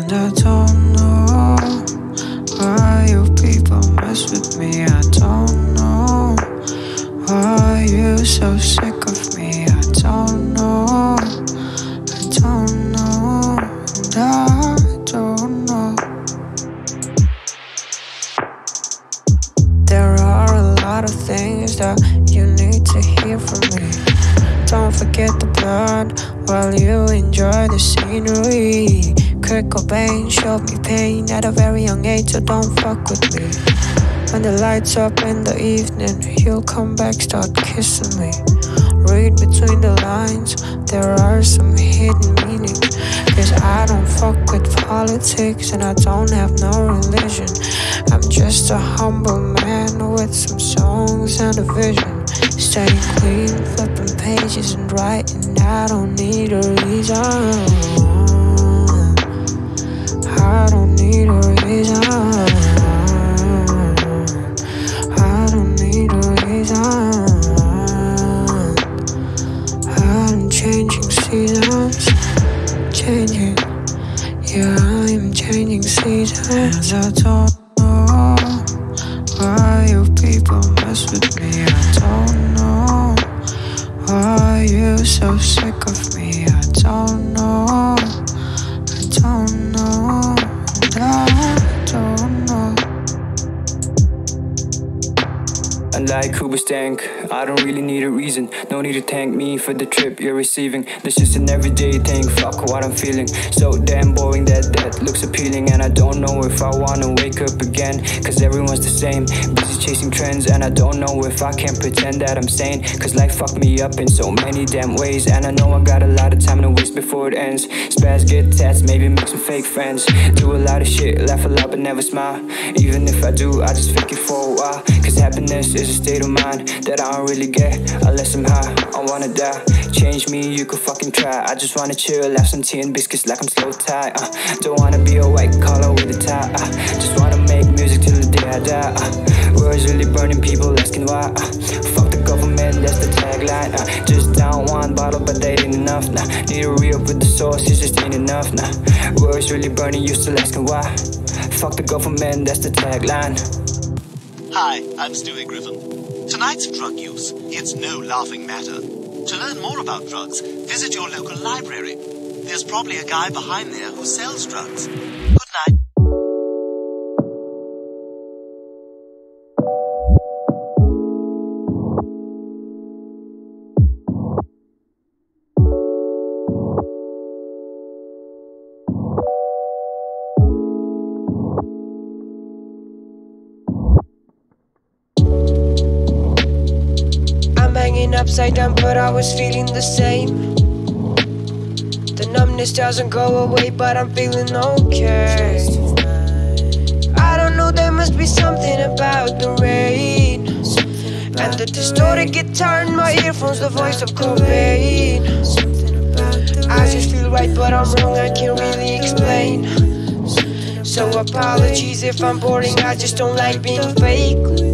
And I don't know why you people mess with me. I don't know why you're so sick of me. I don't know. I don't know. And I don't know. There are a lot of things that you need to hear from me. Don't forget the blood while you enjoy the scenery. Kurt Cobain showed me pain at a very young age, so don't fuck with me. When the lights up in the evening, he'll come back, start kissing me. Read between the lines, there are some hidden meanings. Cause I don't fuck with politics and I don't have no religion. I'm just a humble man with some songs and a vision. Staying clean, flipping pages and writing. I don't need a reason. I don't need a reason. I don't need a reason. I'm changing seasons, changing. Yeah, I'm changing seasons. I don't know why you people mess with me. I don't know why you so sick Unlike Cuba Stank, I don't really need a reason. No need to thank me for the trip you're receiving. This just an everyday thing, fuck what I'm feeling. So damn boring that that looks appealing. And I don't know if I wanna wake up again. Cause everyone's the same, busy chasing trends. And I don't know if I can pretend that I'm sane. Cause life fucked me up in so many damn ways. And I know I got a lot of time to waste before it ends. Spaz get tats, maybe make some fake friends. Do a lot of shit, laugh a lot but never smile. Even if I do, I just fake it for a while. Cause happiness is a state of mind that I don't really get unless I'm high. I wanna die. Change me, you could fucking try. I just wanna chill, have some tea and biscuits like I'm slow tight. Uh, don't wanna be a white collar with a tie. Uh, just wanna make music till the day I die. Uh, words really burning, people asking why. Uh, fuck the government, that's the tagline. Uh, just down one bottle, but that ain't enough. Nah, need a re-up with the sauce, it just ain't enough. Nah, words really burning, you still asking why. Fuck the government, that's the tagline. Hi, I'm Stewie Griffin. Tonight's drug use, it's no laughing matter. To learn more about drugs, visit your local library. There's probably a guy behind there who sells drugs. Good upside down, but I was feeling the same. The numbness doesn't go away, but I'm feeling okay. I don't know, there must be something about the rain. And the distorted guitar in my earphones, the voice of Cobain. I just feel right, but I'm wrong, I can't really explain. So apologies if I'm boring, I just don't like being fake.